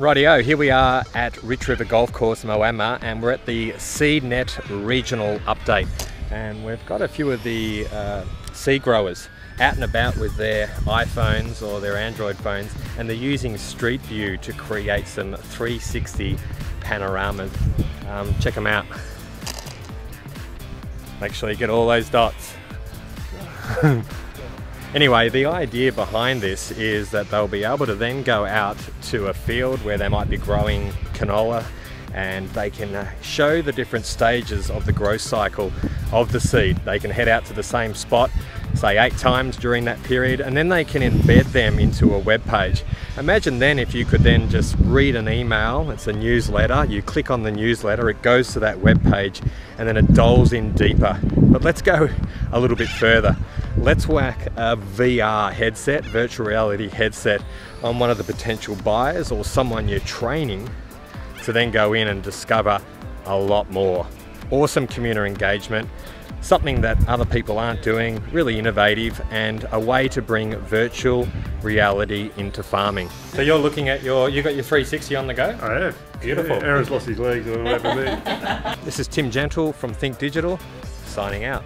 Rightio, here we are at Rich River Golf Course, Moama, and we're at the SeedNet Regional Update. And we've got a few of the uh, seed growers out and about with their iPhones or their Android phones, and they're using Street View to create some 360 panoramas. Um, check them out. Make sure you get all those dots. Anyway, the idea behind this is that they'll be able to then go out to a field where they might be growing canola and they can uh, show the different stages of the growth cycle of the seed. They can head out to the same spot, say eight times during that period, and then they can embed them into a web page. Imagine then if you could then just read an email, it's a newsletter, you click on the newsletter, it goes to that web page, and then it dolls in deeper. But let's go a little bit further let's whack a VR headset, virtual reality headset, on one of the potential buyers or someone you're training to then go in and discover a lot more. Awesome community engagement, something that other people aren't doing, really innovative, and a way to bring virtual reality into farming. So you're looking at your, you got your 360 on the go? I have. Beautiful. Aaron's lost his legs, I don't know what. This is Tim Gentle from Think Digital, signing out.